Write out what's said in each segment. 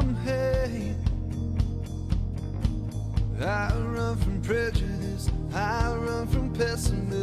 from hate. I run from prejudice, I run from pessimism.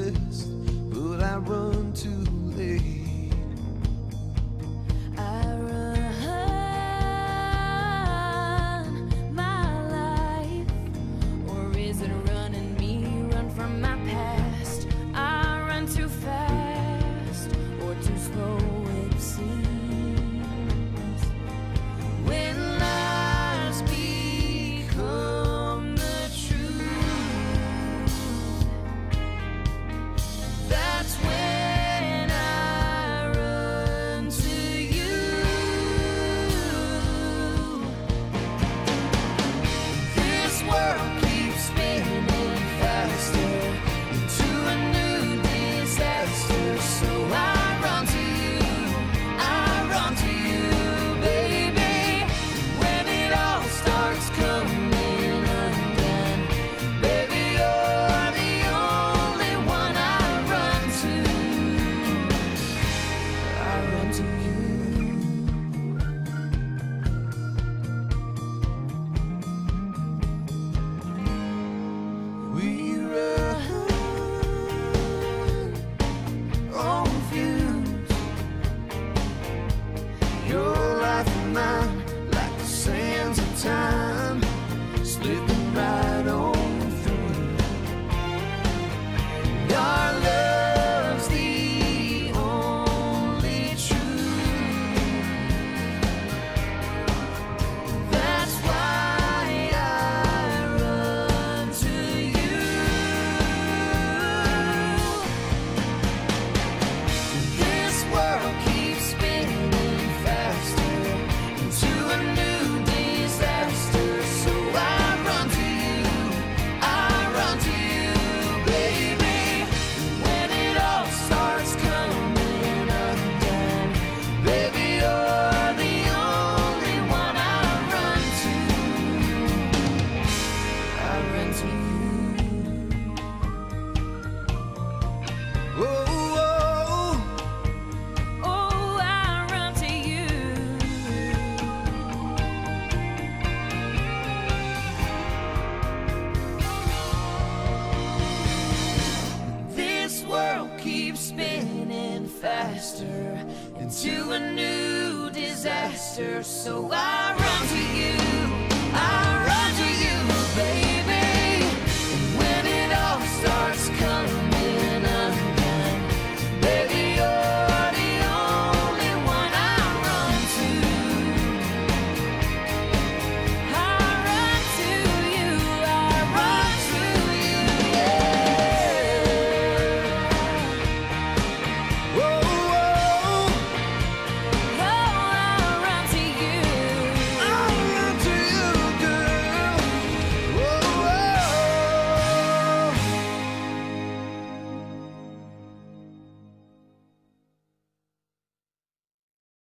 keep spinning faster into a new disaster. So I run.